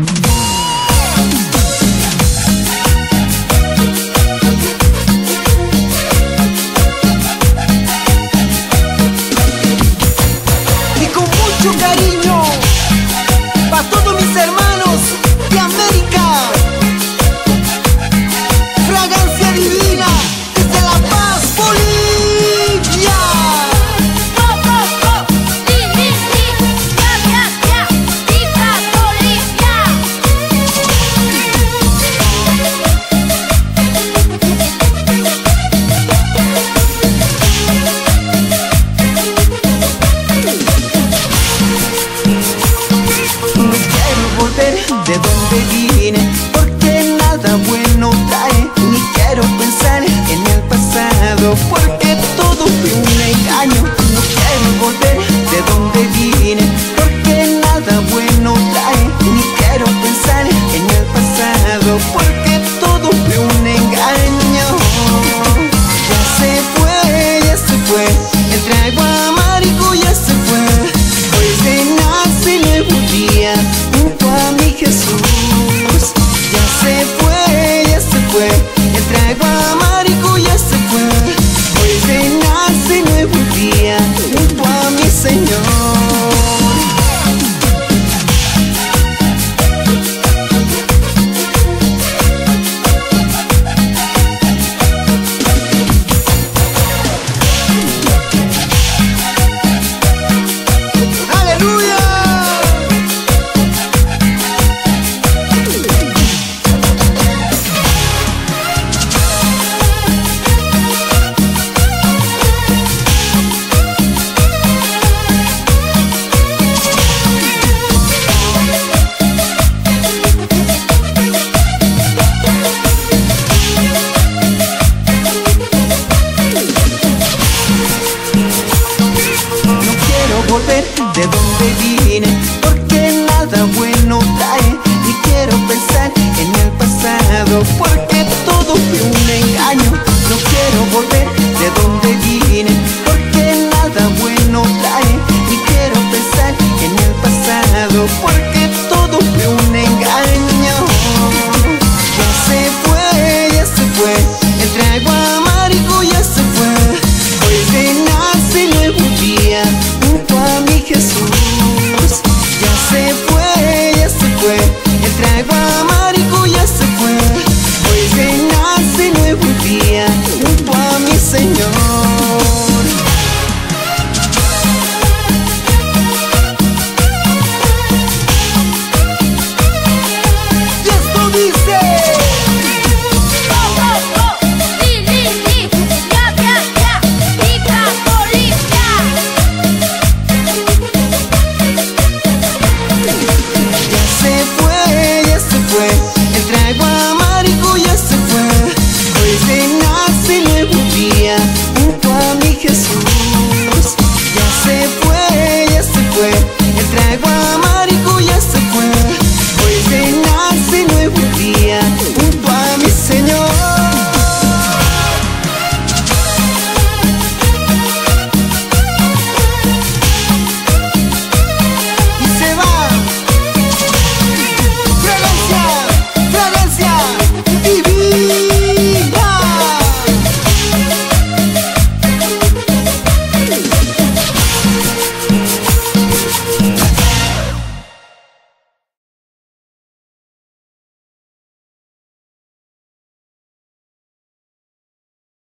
Mm-hmm. de dónde vine, porque nada bueno trae, ni quiero pensar en el pasado, porque todo fue un engaño, no quiero volver. De dónde vine, porque nada bueno trae, ni quiero pensar en el pasado, porque todo fue un engaño, ya se fue, ya se fue, el traigo de dónde vine, porque nada bueno trae. Ni quiero pensar en el pasado, porque todo fue un engaño. No quiero volver de dónde vine, porque nada bueno trae. Ni quiero pensar en el pasado, porque todo fue un engaño. Ya se fue, ya se fue, el trago amargo ya se fue. Hoy renace nuevo día. I want.